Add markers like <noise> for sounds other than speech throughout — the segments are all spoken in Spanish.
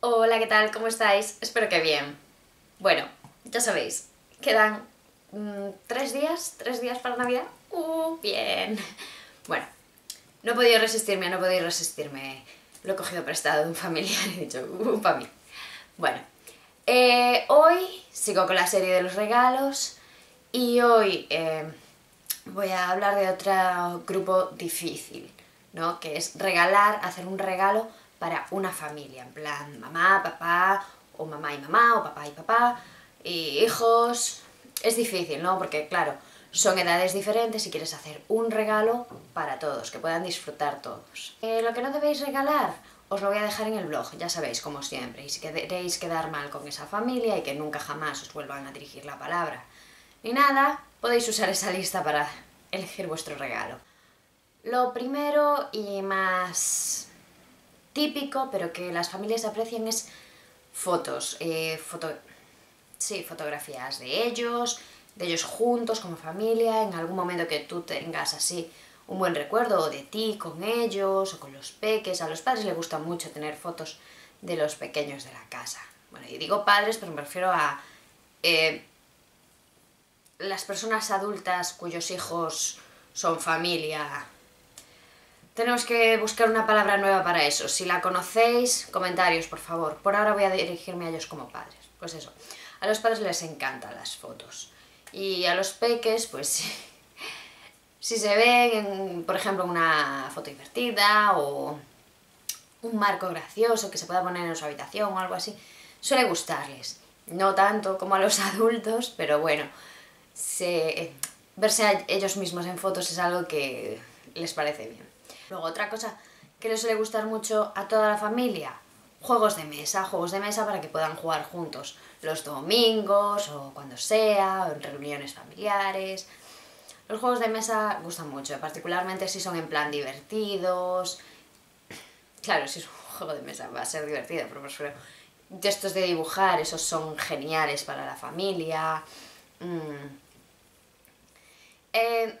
Hola, ¿qué tal? ¿Cómo estáis? Espero que bien. Bueno, ya sabéis, quedan mm, tres días, tres días para Navidad. ¡Uh, bien! <laughs> Bueno, no he podido resistirme, no he podido resistirme. Lo he cogido prestado de un familiar <laughs> y he dicho, ¡uh, para mí! Bueno, eh, hoy sigo con la serie de los regalos y hoy eh, voy a hablar de otro grupo difícil, ¿no? Que es regalar, hacer un regalo para una familia, en plan mamá, papá, o mamá y mamá, o papá y papá, y hijos... Es difícil, ¿no? Porque, claro, son edades diferentes y quieres hacer un regalo para todos, que puedan disfrutar todos. Eh, lo que no debéis regalar, os lo voy a dejar en el blog, ya sabéis, como siempre, y si queréis quedar mal con esa familia y que nunca jamás os vuelvan a dirigir la palabra, ni nada, podéis usar esa lista para elegir vuestro regalo. Lo primero y más típico, pero que las familias aprecian es fotos, eh, foto sí, fotografías de ellos, de ellos juntos como familia, en algún momento que tú tengas así un buen recuerdo de ti con ellos o con los peques. A los padres les gusta mucho tener fotos de los pequeños de la casa. Bueno, y digo padres, pero me refiero a eh, las personas adultas cuyos hijos son familia tenemos que buscar una palabra nueva para eso. Si la conocéis, comentarios, por favor. Por ahora voy a dirigirme a ellos como padres. Pues eso, a los padres les encantan las fotos. Y a los peques, pues, <laughs> si se ven, por ejemplo, una foto divertida o un marco gracioso que se pueda poner en su habitación o algo así, suele gustarles. No tanto como a los <laughs> adultos, pero bueno, verse a ellos mismos en fotos es algo que les parece bien. Luego, otra cosa que les suele gustar mucho a toda la familia, juegos de mesa, juegos de mesa para que puedan jugar juntos los domingos o cuando sea, o en reuniones familiares. Los juegos de mesa gustan mucho, particularmente si son en plan divertidos. Claro, si es un juego de mesa va a ser divertido, pero prefiero estos de dibujar, esos son geniales para la familia. Mm. Eh,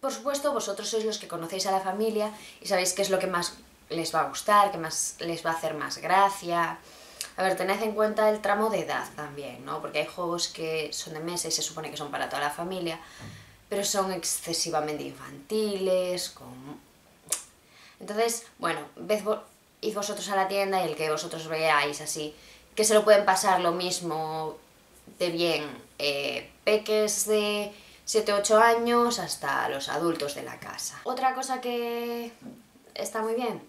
por supuesto, vosotros sois los que conocéis a la familia y sabéis qué es lo que más les va a gustar, qué más les va a hacer más gracia. A ver, tened en cuenta el tramo de edad también, ¿no? Porque hay juegos que son de mesa y se supone que son para toda la familia, pero son excesivamente infantiles, con... Entonces, bueno, ved id vosotros a la tienda y el que vosotros veáis así, que se lo pueden pasar lo mismo de bien eh, peques de 7-8 años hasta los adultos de la casa. Otra cosa que está muy bien,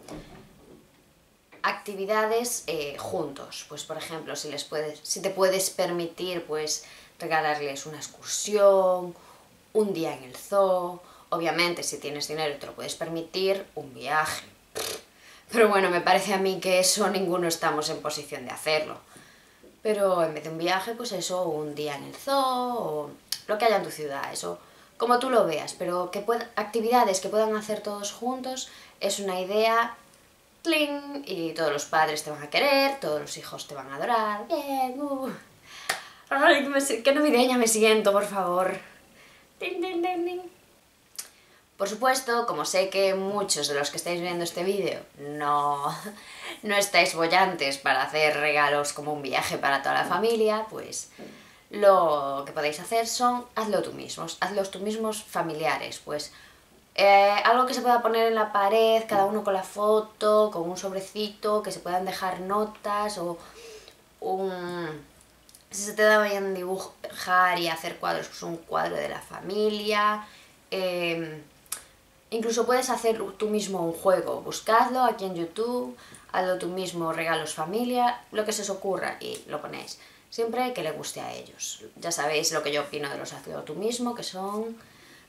actividades eh, juntos. Pues por ejemplo, si, les puedes, si te puedes permitir pues regalarles una excursión, un día en el zoo, obviamente si tienes dinero te lo puedes permitir, un viaje. Pero bueno, me parece a mí que eso ninguno estamos en posición de hacerlo. Pero en vez de un viaje, pues eso, un día en el zoo, lo que haya en tu ciudad, eso como tú lo veas, pero que actividades que puedan hacer todos juntos es una idea ¡tling! y todos los padres te van a querer, todos los hijos te van a adorar, bien, uh. ¡Ay, qué navideña me siento, por favor! Por supuesto, como sé que muchos de los que estáis viendo este vídeo no, no estáis bollantes para hacer regalos como un viaje para toda la familia, pues lo que podéis hacer son hazlo tú mismos, hazlo tú mismos familiares, pues eh, algo que se pueda poner en la pared, cada uno con la foto, con un sobrecito, que se puedan dejar notas o un... Si se te da bien dibujar y hacer cuadros, pues un cuadro de la familia. Em, incluso puedes hacer tú mismo un juego, buscadlo aquí en YouTube, hazlo tú mismo, regalos familia, lo que se os ocurra y lo ponéis siempre que le guste a ellos. Ya sabéis lo que yo opino de los hazlo tú mismo, que son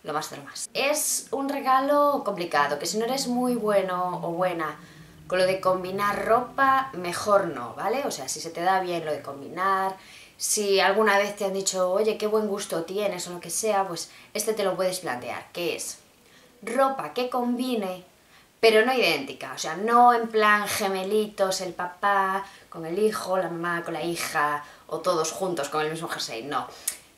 lo más de lo más. Es un regalo complicado, que si no eres muy bueno o buena con lo de combinar ropa, mejor no, ¿vale? O sea, si se te da bien lo de combinar, si alguna vez te han dicho, oye, qué buen gusto tienes o lo que sea, pues este te lo puedes plantear, que es ropa que combine pero no idéntica, o sea, no en plan gemelitos, el papá con el hijo, la mamá con la hija, o todos juntos con el mismo jersey, no.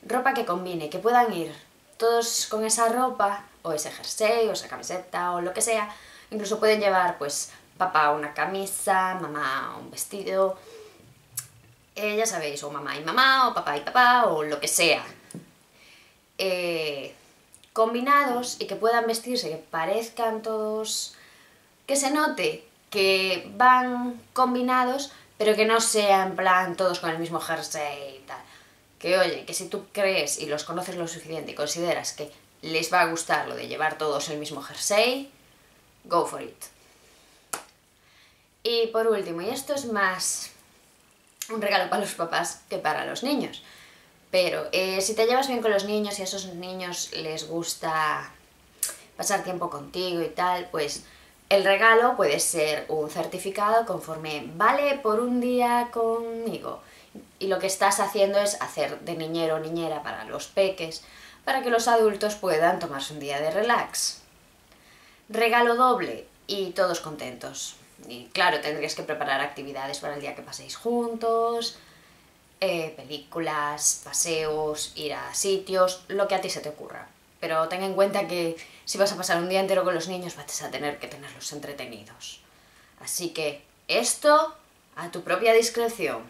Ropa que combine, que puedan ir todos con esa ropa, o ese jersey, o esa camiseta, o lo que sea, incluso pueden llevar, pues, papá una camisa, mamá un vestido, eh, ya sabéis, o mamá y mamá, o papá y papá, o lo que sea. Eh, combinados y que puedan vestirse, que parezcan todos... que se note que van combinados, pero que no sea en plan todos con el mismo jersey y tal. Que oye, que si tú crees y los conoces lo suficiente y consideras que les va a gustar lo de llevar todos el mismo jersey, go for it. Y por último, y esto es más un regalo para los papás que para los niños, pero eh, si te llevas bien con los niños y a esos niños les gusta pasar tiempo contigo y tal, pues el regalo puede ser un certificado conforme vale por un día conmigo. Y lo que estás haciendo es hacer de niñero o niñera para los peques, para que los adultos puedan tomarse un día de relax. Regalo doble y todos contentos. Y claro, tendrías que preparar actividades para el día que paséis juntos, eh, películas, paseos, ir a sitios, lo que a ti se te ocurra. Pero ten en cuenta que si vas a pasar un día entero con los niños vas a tener que tenerlos entretenidos. Así que esto a tu propia discreción.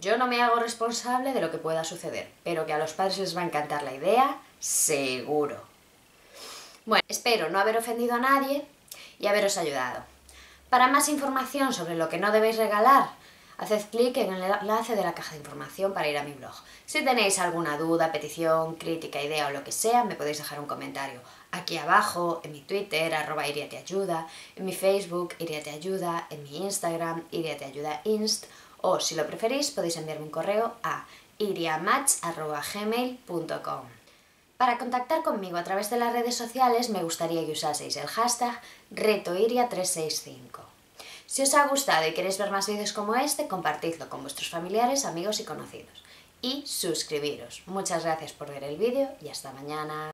Yo no me hago responsable de lo que pueda suceder, pero que a los padres les va a encantar la idea, seguro. Bueno, espero no haber ofendido a nadie y haberos ayudado. Para más información sobre lo que no debéis regalar, haced clic en el enlace de la caja de información para ir a mi blog. Si tenéis alguna duda, petición, crítica, idea o lo que sea, me podéis dejar un comentario aquí abajo, en mi Twitter, arroba iriateayuda, en mi Facebook, iriateayuda, en mi Instagram, iriateayudainst, o si lo preferís, podéis enviarme un correo a iriamatch.gmail.com. Para contactar conmigo a través de las redes sociales me gustaría que usaseis el hashtag retoiria365. Si os ha gustado y queréis ver más vídeos como este, compartidlo con vuestros familiares, amigos y conocidos. Y suscribiros. Muchas gracias por ver el vídeo y hasta mañana.